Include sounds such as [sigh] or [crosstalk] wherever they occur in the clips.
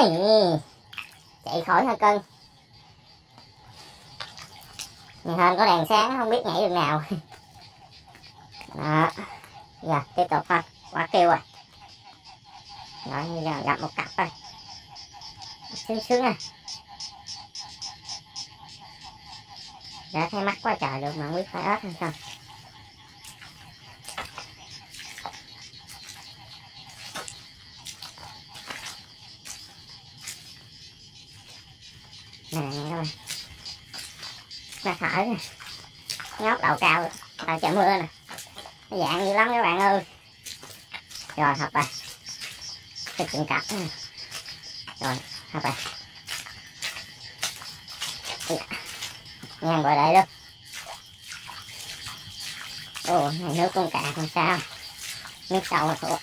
Ê, chạy khỏi hơi cân Nhìn hên có đèn sáng không biết nhảy đường nào. [laughs] Đó giờ tiếp tục thôi quá kêu rồi. Rồi bây giờ gặp một cặp thôi. Sướng sướng à. Đã thấy mắt quá trời được mà không biết phải ớt hay không. Nó thở nè. Ngóc đầu cao đầu trời mưa nè. Nó dạng dữ lắm các bạn ơi. Rồi, học bài. Cái chuyện cặp nè. Rồi, học bài. Ngang gọi lại luôn ồ này nước con cà còn sao? Nước sâu là thuộc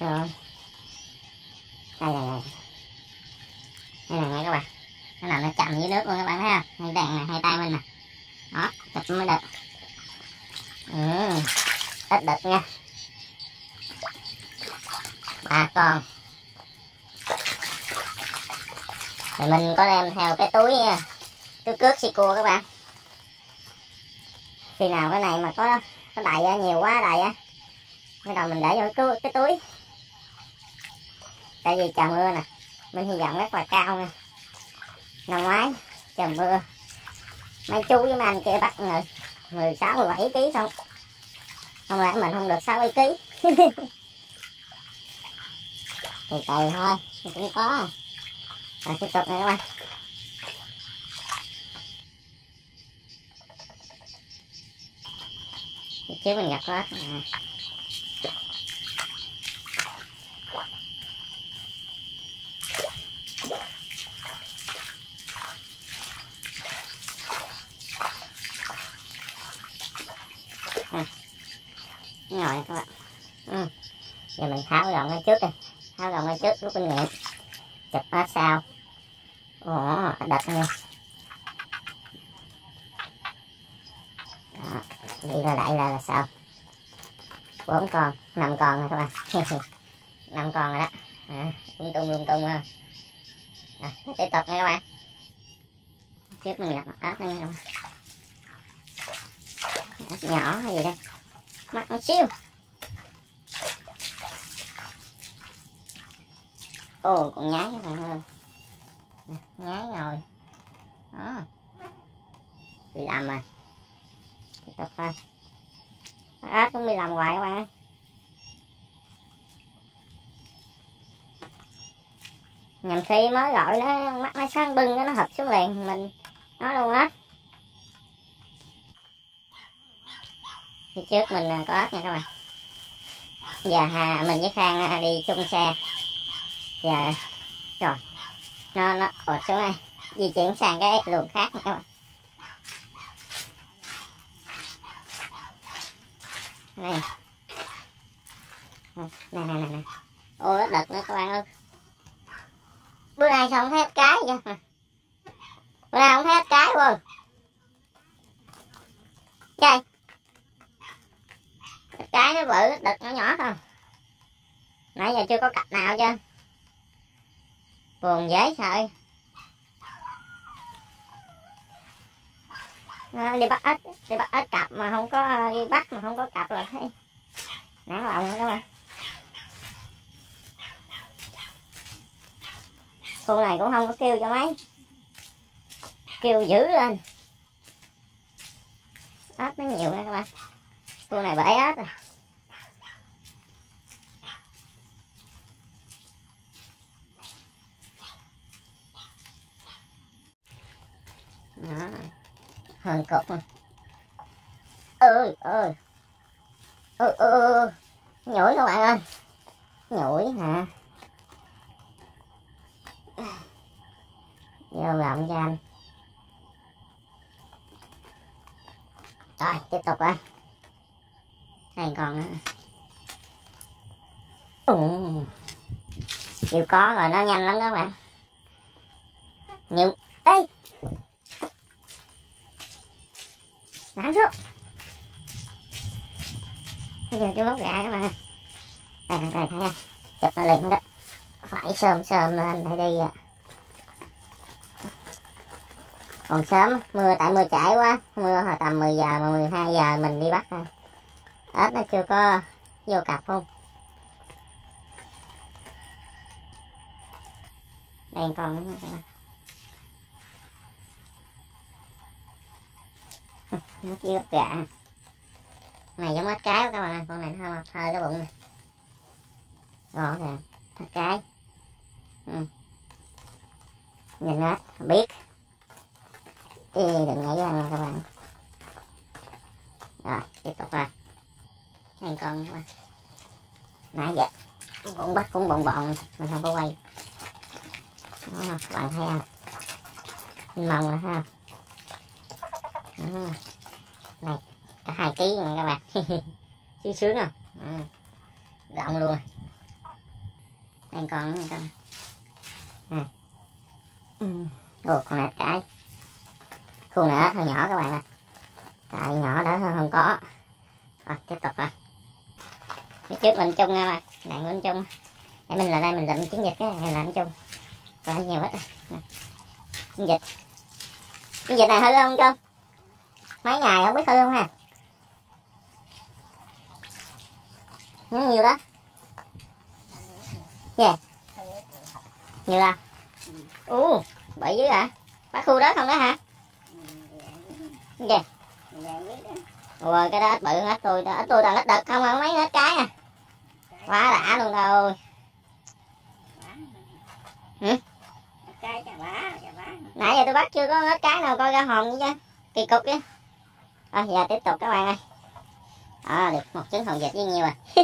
rồi đây này này đây này nghe các bạn nó làm nó chậm dưới nước luôn các bạn thấy không hai đèn này hai tay mình nè đó chụp mới được ừ, ít đực nha. Ba con. Thì mình có đem theo cái túi ờ, túi cước xì cua các bạn. Khi nào cái này mà có có đầy ờ, nhiều quá đầy á bắt đầu mình để vô cái, cái túi. Tại vì trời mưa nè mình hy vọng rất là cao nè năm ngoái trời mưa. Mấy chú với mấy anh kia bắt người mười sáu mười bảy ký không không lẽ mình không được sáu ấy ký. [laughs] Từ từ thôi cũng có. Rồi, tiếp tục này các bạn chứ mình gặp có rồi các bạn. Ừ. giờ mình tháo gọn ngay trước đi. Tháo gọn ngay trước rút kinh nghiệm. Chụp hết sao. Ủa đặt nha đó đi ra lại là, là sao? Bốn con năm con rồi các bạn. [laughs] Năm con rồi đó. À, lung tung lung tung ha à, tiếp tục nha các bạn. Trước mình gặp ớt nha các bạn. Nhỏ hay gì đây? Mặt một xíu ồ còn nhái các bạn ơi nhái rồi. Đó. Bị làm rồi. Tiếp tục thôi. Cũng bị làm hoài các bạn ơi. Nhầm khi mới gọi nó mắt nó sáng bưng nó hợp xuống liền mình. Nói luôn á trước mình à, có ớt nha các bạn. Giờ hà mình với khang à, đi chung xe. Giờ rồi. Nó nó ọt xuống đây. Di chuyển sang cái luồng khác nha các bạn. Này này này này, này. ô đất đợt nữa các bạn ơi. Bữa nay xong thế thấy hết cái vậy bữa nay không thấy hết cái luôn chơi cái nó bự đực nó nhỏ không giờ chưa có cặp nào chưa? Buồn dễ sợ à, ờ, đi bắt ếch đi bắt ếch cặp mà không có ờ, đi bắt mà không có cặp là thấy nản lòng các bạn. Con này cũng không có kêu cho mấy. Kêu dữ lên. Ếch nó nhiều nha các bạn. Con này bể ếch rồi đó hai cột ơi ơi ơi ơi ơi nhủi các bạn ơi? Nhủi hả? Vô lòng cho anh? Rồi, tiếp tục anh. Này còn nữa ừ. chịu có rồi, nó nhanh lắm các bạn. Nhiều. Ê! Nằm xuống. Bây giờ chú bóc gà các bạn đây đây thấy không chụp nó liền đó. Phải sơm sơm lên để đi à. còn sớm, mưa, tại mưa chảy quá. Mưa hồi tầm 10 giờ, mà 12 giờ mình đi bắt thôi. Ếch nó chưa có vô cặp không? Đây con nó chưa gà này giống ếch cái các bạn ơi con này nó hơi hơi cái bụng này. Ngon kìa thật cái. Ừ. nhìn nó biết. Ê, đừng nhảy ra nha các bạn. Rồi tiếp tục ra hai con các bạn. Nãy giờ cũng bắt cũng bọn bọn mình không có quay. Đó, các bạn thấy không? Mong rồi ha ừ này cả hai ký rồi các bạn. [laughs] Chứ sướng không rộng luôn đây còn nữa con à. ừ. Ồ, còn này cái khu nữa hơi nhỏ các bạn ạ. Tại nhỏ đó không có. Rồi tiếp tục rồi phía trước mình chung nha bạn. Đạn mình chung để mình là đây mình lượm chiến dịch cái này làm chung rồi nhiều hết. Chiến dịch. Chiến dịch này hư không cơm mấy ngày không biết hư không ha? Nó nhiều đó. Yeah. nhiều à? U bảy dưới à bắt khu đó không đó hả? Kìa ủa cái đó ít bự hết tôi ít tôi toàn ít đực không không mấy hết cái à. Quá đã luôn thôi hử? Nãy giờ tôi bắt chưa có hết cái nào coi ra hồn chứ kỳ cục chứ rồi giờ tiếp tục các bạn ơi. À, được một trứng hồng vịt với nhiều à [laughs]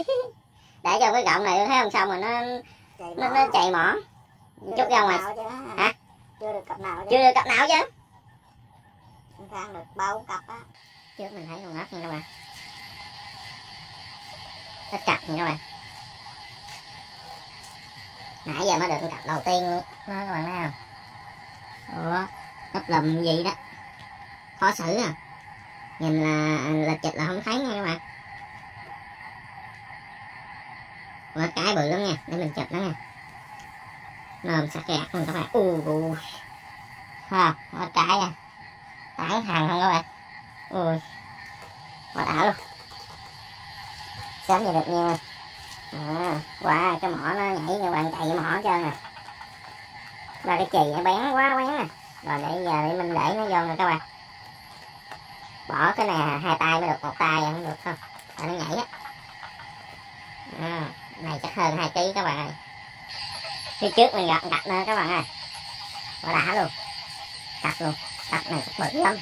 để cho cái gọng này thấy không xong rồi nó nó, nó chạy mỏ? Chút ra ngoài. hả? Chưa được cặp nào chứ. Chưa được cặp nào chứ? Được bao cặp á. Trước mình thấy con ốc nha các bạn nó cặp nha các bạn nãy giờ mới được cặp đầu tiên luôn. Đó các bạn thấy không? Ủa ấp lùm gì đó? Khó xử à nhìn là lịch chịch là không thấy nha các bạn. Ủa, cái bự lắm nha để mình chụp nó nha. Nôm sắc gạt luôn các bạn. U u ha có cái à. Tán hàng không các bạn. Ui. Quá đã luôn. Sớm về được nha. À, wow cái mỏ nó nhảy như bạn chạy mỏ trơn nè và cái chì nó bén quá bén nè rồi để giờ để mình để nó vô nè các bạn bỏ cái này hai tay mới được một tay không được không à, nó nhảy á. À, này chắc hơn hai ký các bạn ơi. Phía trước mình gặp đặt nữa các bạn ơi. Quá đã luôn. Đặt luôn. Đặt này bự lắm.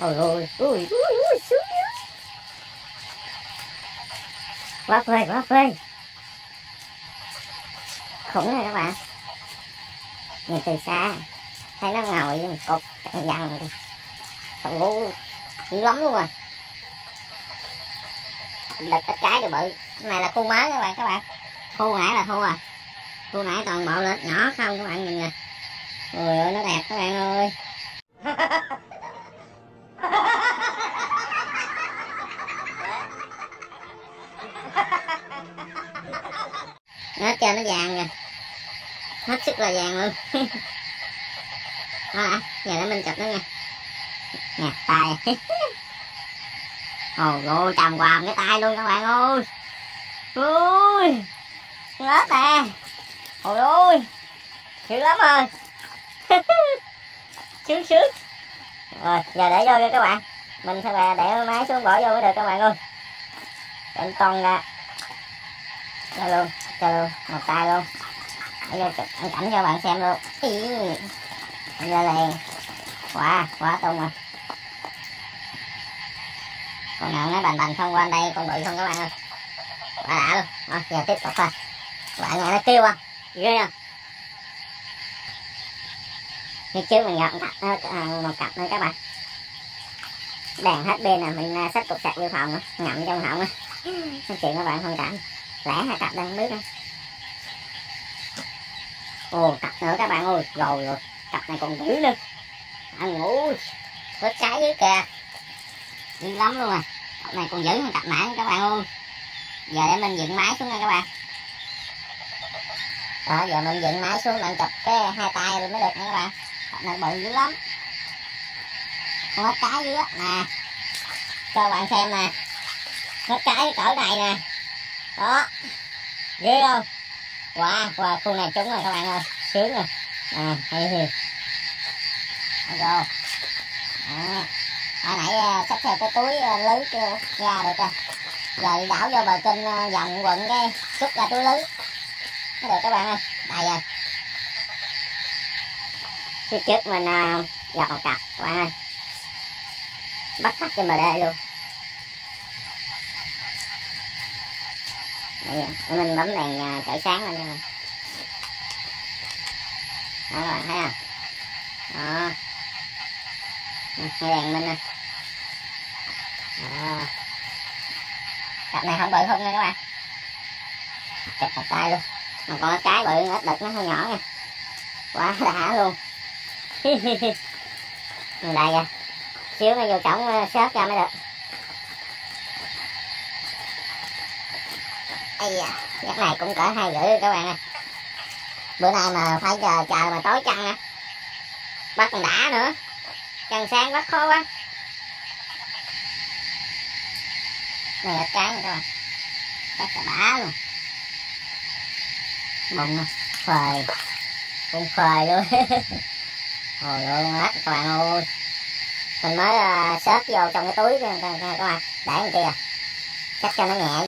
Ôi ôi ui ui ui xuống quá phê quá phê. Khủng này các bạn. Nhìn từ xa. Thấy nó ngồi một cục dằn đi ôi lắm luôn rồi. Đực cái trái đều bự. Cái này là khu mới các bạn các bạn. Khu nãy là thu à. Khu nãy toàn bộ lên nhỏ không các bạn nhìn nè. Ôi ơi, nó đẹp các bạn ơi. [laughs] Nó cho nó vàng nè. Hết sức là vàng luôn. [laughs] Đó, giờ để mình chụp nó nha nè, tay. Ồ ôi trầm quàm cái tay luôn các bạn ơi. Ui ngớt nè. Ôi ôi dữ lắm rồi. [laughs] Sướng sướng. Rồi, giờ để vô nha các bạn. Mình sẽ là để máy xuống bỏ vô mới được các bạn ơi. Đánh con ra cho luôn cho luôn. Một tay luôn. Để vô chụp cảnh cho bạn xem luôn. Ý. giờ liền quá quá tung rồi. Con nào nó bành bành không qua đây con bự không các bạn ơi. Quá đã luôn. Rồi, giờ tiếp tục thôi. Bạn nghe nó kêu không? À. ghê không? Như trước mình gặp à, một cặp một cặp nữa các bạn. Đèn hết pin là mình à, xách cục sạc dự phòng ngậm trong họng á. Nói chuyện các bạn không cảm. Lẻ hai cặp đang biết đó ồ cặp nữa các bạn ơi. Rồi rồi. Cặp này còn dữ nữa ăn ngủ có trái dưới kìa. Dữ lắm luôn à. Cặp này còn giữ hơn cặp nãy các bạn luôn. giờ để mình dựng máy xuống nha các bạn. Đó giờ mình dựng máy xuống mình chụp cái hai tay rồi mới được nha các bạn. Cặp này bự dữ lắm. Con hết cái dưới á nè. Cho các bạn xem nè. Hết cái cỡ này nè. Đó. Ghê không wow, wow khu này trúng rồi các bạn ơi. Sướng rồi. À hay thì vô à, hồi nãy ờ, xách theo cái túi ờ, lưới kia ra được rồi. Giờ đi đảo vô bờ kênh vòng ờ, quận cái xúc ra túi lưới. Nó được các bạn ơi? Đây rồi. Phía trước mình uh, gặp một cặp các bạn ơi. Bắt khách trên bờ đê luôn. Để mình bấm đèn chạy sáng lên nha. Đó các bạn thấy không? Đó hai đèn minh nè. Cặp này không bự không nha các bạn. Chặt thật tay luôn. Mà còn cái bự ít đực nó hơi nhỏ nha. Quá [laughs] đã luôn. [laughs] Đây kìa. Xíu nó vô cổng ờ, xớt ra mới được. Ây da cái này cũng cỡ hai rưỡi các bạn ơi. Bữa nay mà phải chờ chờ mà tối trăng á. Bắt còn đã nữa trăng sáng bắt khó quá. Này là cái này các bạn bắt cả bá luôn. Bụng phơi bụng phơi luôn. [laughs] Hồi luôn hết các bạn ơi. Mình mới uh, xếp vô trong cái túi các bạn. Để làm kia chắc à? cho nó nhẹ.